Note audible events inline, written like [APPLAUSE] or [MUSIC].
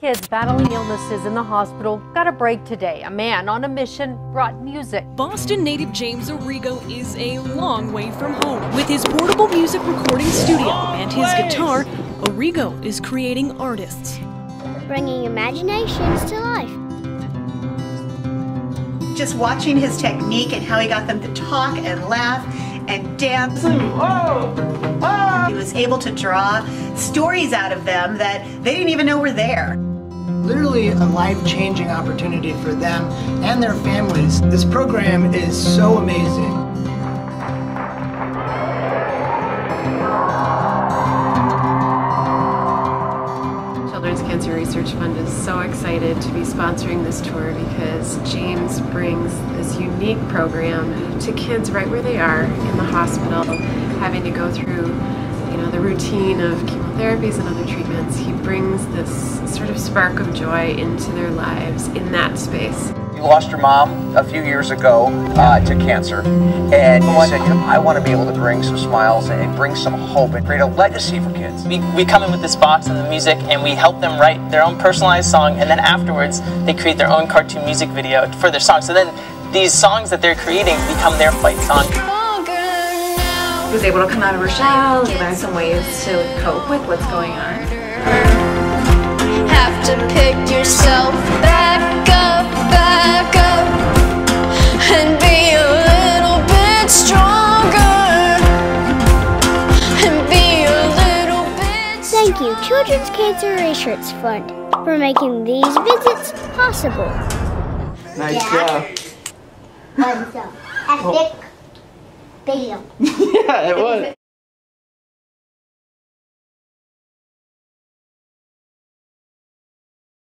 Kids battling illnesses in the hospital got a break today. A man on a mission brought music. Boston native James Orrigo is a long way from home. With his portable music recording studio and his guitar, Orrigo is creating artists. Bringing imaginations to life. Just watching his technique and how he got them to talk and laugh and dance. Oh, oh. He was able to draw stories out of them that they didn't even know were there literally a life-changing opportunity for them and their families. This program is so amazing. Children's Cancer Research Fund is so excited to be sponsoring this tour because James brings this unique program to kids right where they are in the hospital, having to go through you know, the routine of chemotherapies and other treatments, he brings this sort of spark of joy into their lives in that space. You lost your mom a few years ago uh, to cancer, and you said, I want to be able to bring some smiles and bring some hope and create a legacy for kids. We, we come in with this box and the music, and we help them write their own personalized song, and then afterwards, they create their own cartoon music video for their song. So then these songs that they're creating become their fight song was able to come out of her shell and learn some ways to cope with what's going on. Have to pick yourself back up, back up, and be a little bit stronger. And be a little bit Thank you, Children's Cancer Research Fund, for making these visits possible. Nice job. Um, so, [LAUGHS] yeah, it was.